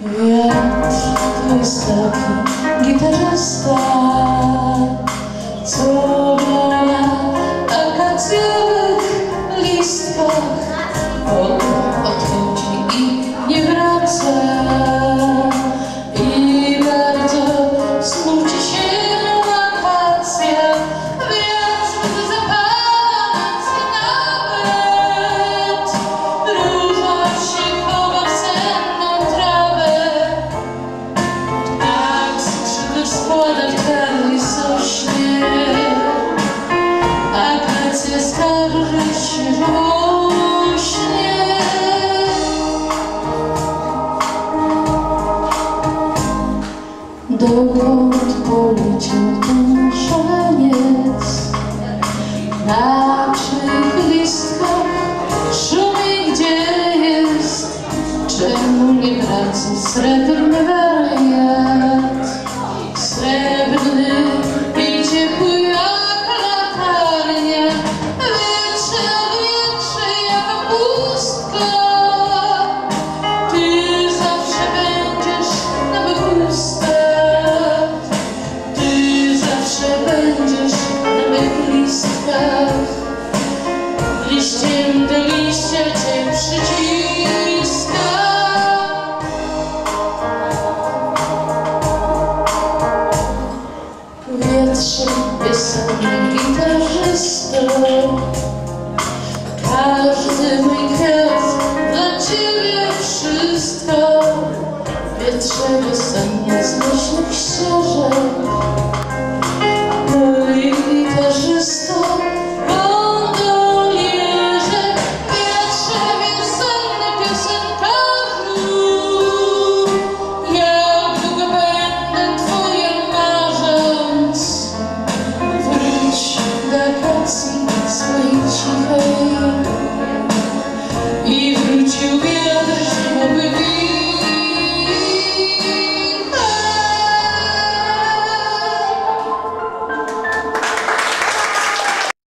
Wiatr wysoki, gitarzysta Co na akacjowych listkach oh, Od, Dokąd poleciał ten szaleniec? Na czych listkach szumi gdzie jest? Czemu nie wraca srebrny listkach Liściem do liścia cię przyciska. Wietrze piosenny gitarzysto. Każdy mój kwiat dla ciebie wszystko. Wietrze wiosennie z leśnych ścieżek